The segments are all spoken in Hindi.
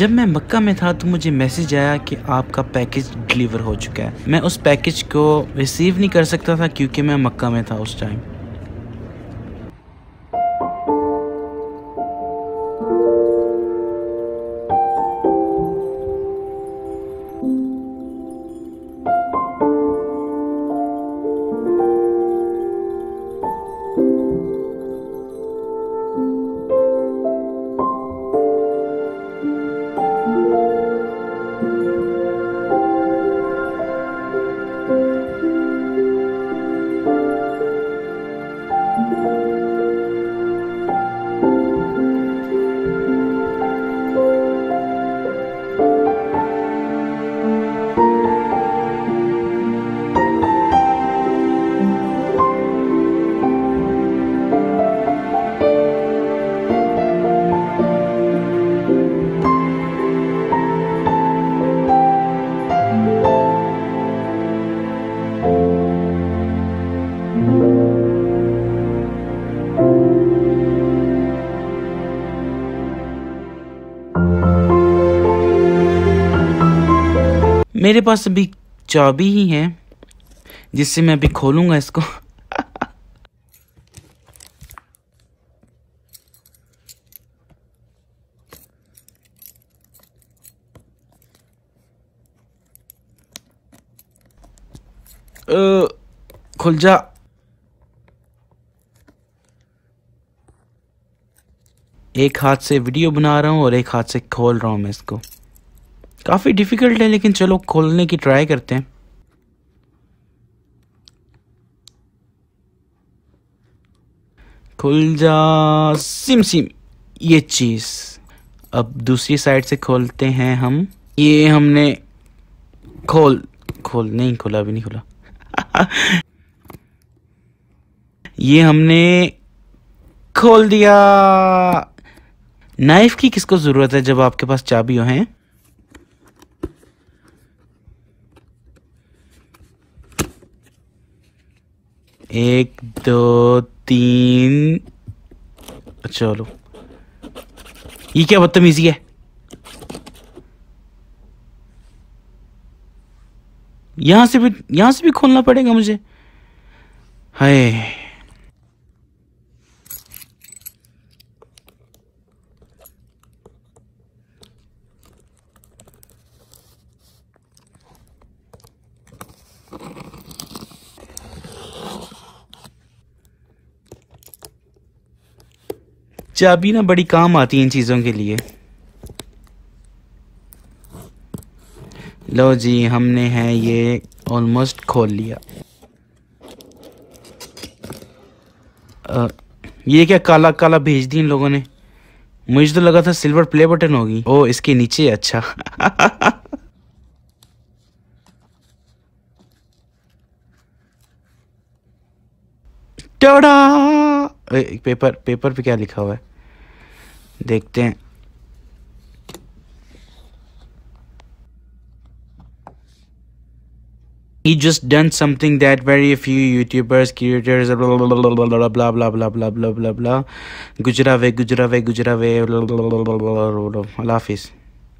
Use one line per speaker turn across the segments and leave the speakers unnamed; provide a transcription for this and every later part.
जब मैं मक्का में था तो मुझे मैसेज आया कि आपका पैकेज डिलीवर हो चुका है। मैं उस पैकेज को रिसीव नहीं कर सकता था क्योंकि मैं मक्का में था उस टाइम मेरे पास अभी चाबी ही है, जिससे मैं अभी खोलूँगा इसको। खुल जा। एक हाथ से वीडियो बना रहा हूँ और एक हाथ से खोल रहा हूँ मैं इसको। काफ़ी डिफ़िकल्ट है, लेकिन चलो खोलने की ट्राई करते हैं। खुल जा सिम सिम ये चीज़। अब दूसरी साइड से खोलते हैं हम। ये हमने खोल खोल, नहीं खोला, अभी नहीं खोला। ये हमने खोल दिया। नाइफ की किसको ज़रूरत है जब आपके पास चाबियों हैं? एक, दो, तीन। चलो। ये क्या बदतमीजी है? यहाँ से भी, यहाँ से भी खोलना पड़ेगा मुझे। हाय। चाबी ना बड़ी काम आती है इन चीज़ों के लिए। लो जी हमने है ये ऑलमोस्ट खोल लिया। आ, ये क्या काला काला भेज दी इन लोगों ने? मुझे तो लगा था सिल्वर प्ले बटन होगी। ओ इसके नीचे अच्छा। टाड़ा! पेपर पेपर पे क्या लिखा हुआ है? देखते हैं he just done something that very few youtubers creators blah blah blah blah blah blah blah blah blah blah blah blah गुजरावे गुजरावे गुजरावे अल्लाह हाफिज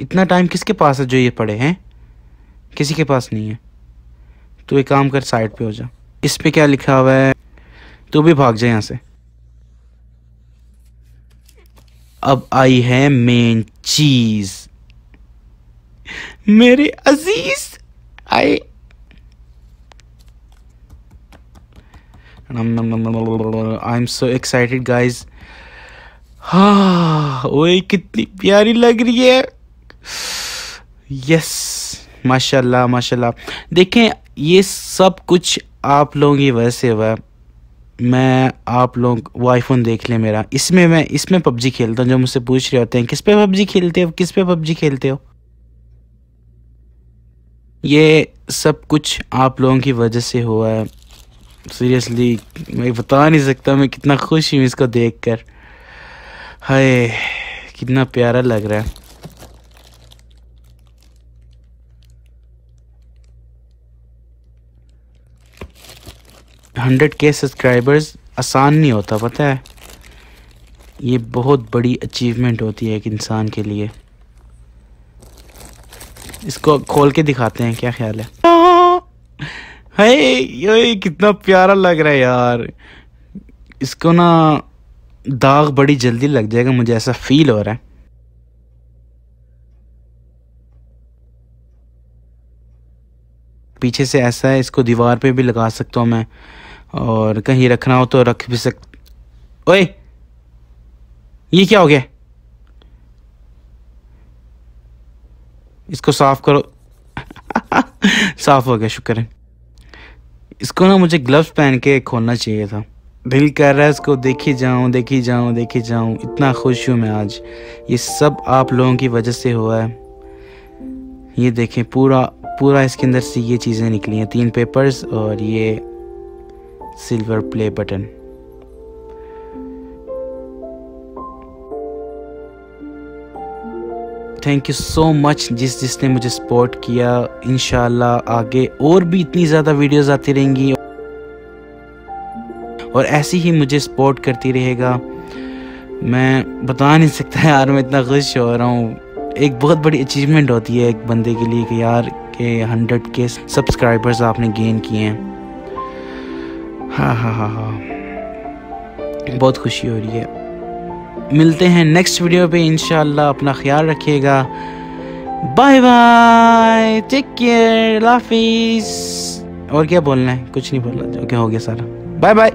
इतना टाइम किसके पास है जो ये पढ़े हैं किसी के पास नहीं है तो एक काम कर साइड पे हो जा इस पे क्या लिखा हुआ है तू भी भाग जा यहाँ से अब आई है मेन चीज़ मेरे अज़ीज़ आए I am so excited guys हाँ ओए, कितनी प्यारी लग रही है। यस माशाल्लाह माशाल्लाह। देखें, ये सब कुछ आप लोगों की वजह से हुआ मैं आप लोग वो आईफोन देख लें मेरा। इसमें मैं, इसमें पबजी खेलता हूँ, जो मुझसे पूछ रहे होते हैं, किस पे पबजी खेलते हो? किस पे पबजी खेलते हो? ये सब कुछ आप लोगों की वजह से हुआ है। सीरियसली मैं बता नहीं सकता, मैं कितना खुश हूँ इसको देख कर हाय, कितना प्यारा लग रहा है। हंड्रेड के सब्सक्राइबर्स आसान नहीं होता, पता है? ये बहुत बड़ी अचीवमेंट होती है एक इंसान के लिए। इसको खोल के दिखाते हैं, क्या ख्याल है? है ये कितना प्यारा लग रहा है यार। इसको ना दाग बड़ी जल्दी लग जाएगा, मुझे ऐसा फील हो रहा है। पीछे से ऐसा है, इसको दीवार पे भी लगा सकता हूँ मैं। और कहीं रखना हो तो रख भी सक, ओए! ये क्या हो गया? इसको साफ़ करो। साफ़ हो गया, शुक्र है। इसको ना मुझे ग्लव्स पहन के खोलना चाहिए था। दिल कर रहा है इसको, देखी जाऊँ देखी जाऊँ देखी जाऊँ। इतना खुश हूँ मैं आज। ये सब आप लोगों की वजह से हुआ है। ये देखें, पूरा पूरा इसके अंदर से ये चीज़ें निकली हैं। तीन पेपर्स और ये silver play button thank you so much जिस जिसने मुझे सपोर्ट किया। इन आगे और भी इतनी ज़्यादा वीडियोस आती रहेंगी। और ऐसी ही मुझे सपोर्ट करती रहेगा। मैं बता नहीं सकता यार, मैं इतना खुश हो रहा हूँ। एक बहुत बड़ी अचीवमेंट होती है एक बंदे के लिए कि यार, के हंड्रेड के सब्सक्राइबर्स आपने गेन किए हैं। हाँ हाँ हाँ हाँ। बहुत खुशी हो रही है। मिलते हैं नेक्स्ट वीडियो पे इनशाला अपना ख्याल रखिएगा। बाय बाय टेक केयर लाफिज और क्या बोलना है? कुछ नहीं बोलना ओके हो गया सारा। Bye bye